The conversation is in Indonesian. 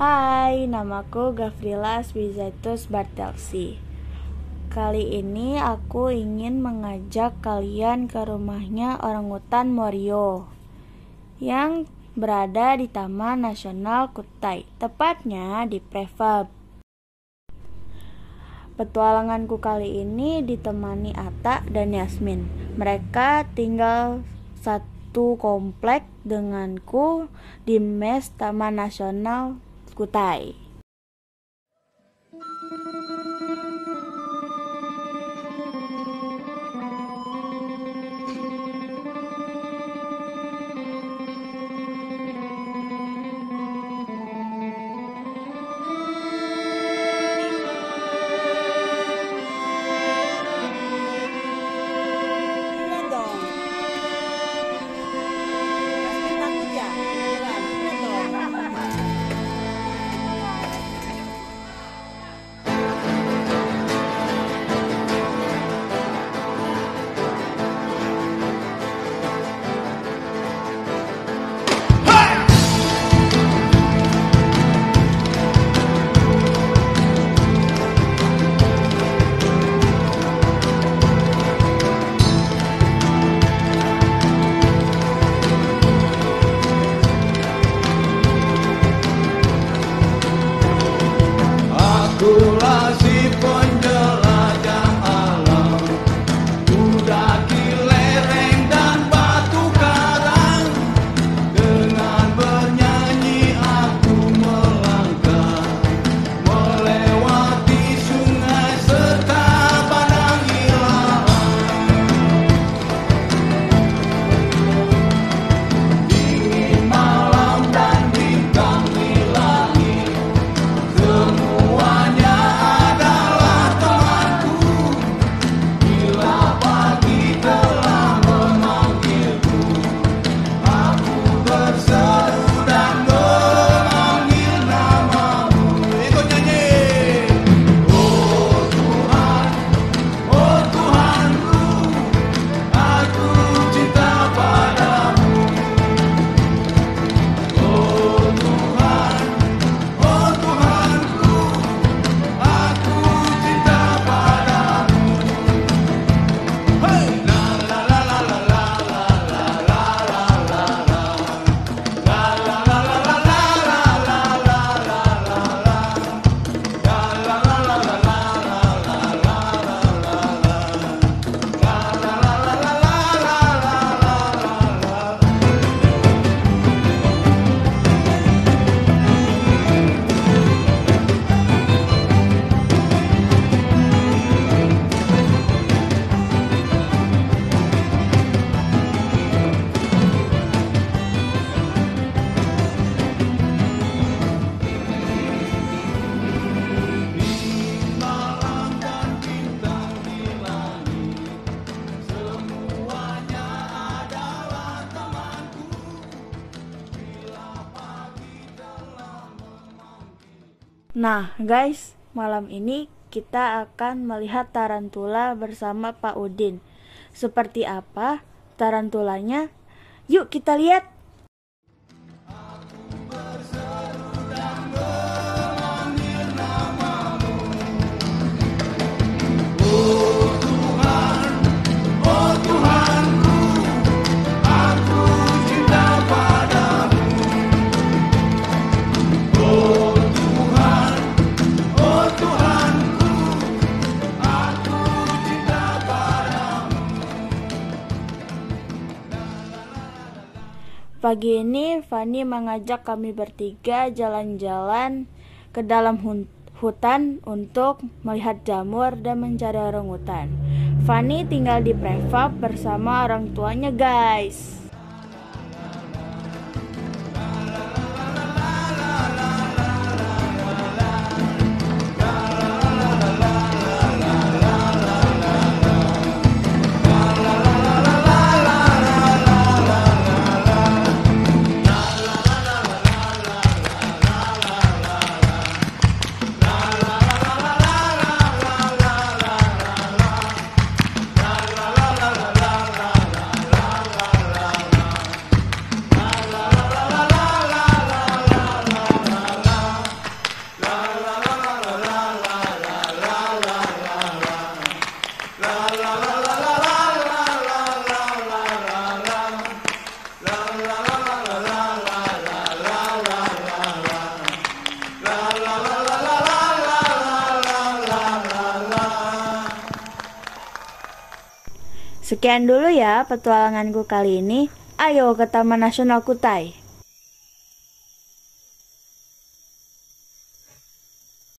Hai, namaku Gavrila Swizaitus Bartelsi. Kali ini aku ingin mengajak kalian ke rumahnya orangutan Morio yang berada di Taman Nasional Kutai, tepatnya di Prefab. Petualanganku kali ini ditemani Ata dan Yasmin. Mereka tinggal satu komplek denganku di mes Taman Nasional 古代。Nah, guys, malam ini kita akan melihat tarantula bersama Pak Udin. Seperti apa tarantulanya? Yuk kita lihat. Pagi ini Fani mengajak kami bertiga jalan-jalan ke dalam hutan untuk melihat jamur dan mencari orangutan. Fani tinggal di prefab bersama orang tuanya, guys. Sekian dulu ya petualanganku kali ini. Ayo ke Taman Nasional Kutai.